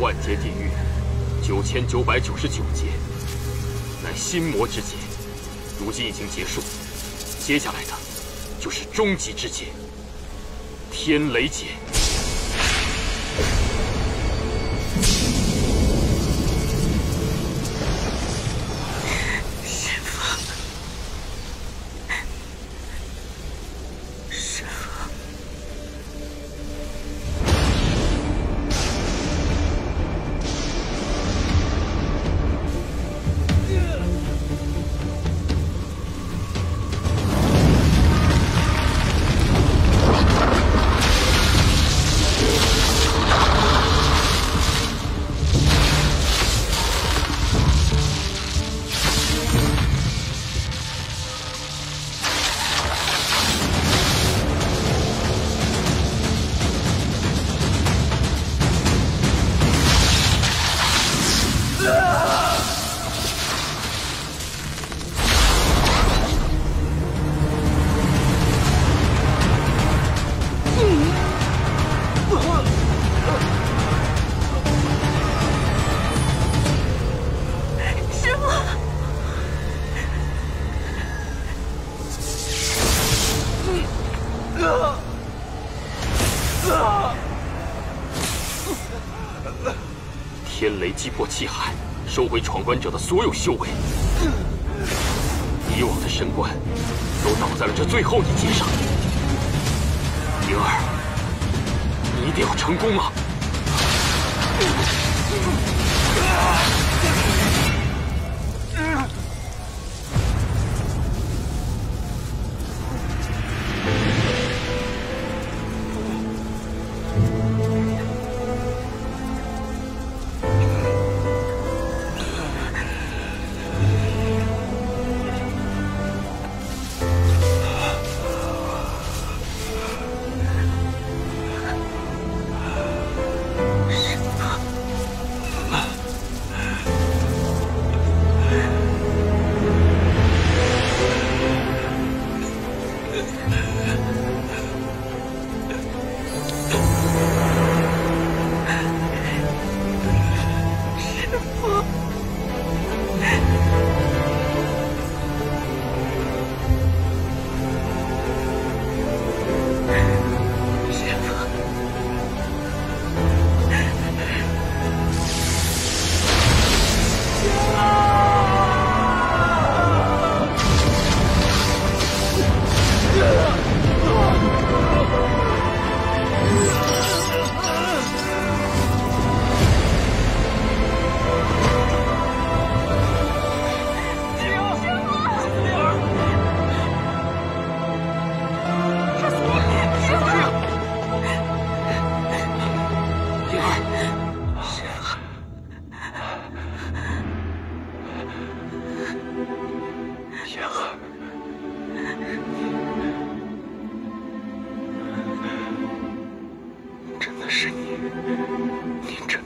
万劫地狱九千九百九十九劫乃心魔之劫。如今已经结束接下来的就是终极之劫天雷劫。天雷击破气海，收回闯关者的所有修为。以往的神官都倒在了这最后一击上。灵儿，你一定要成功啊！你这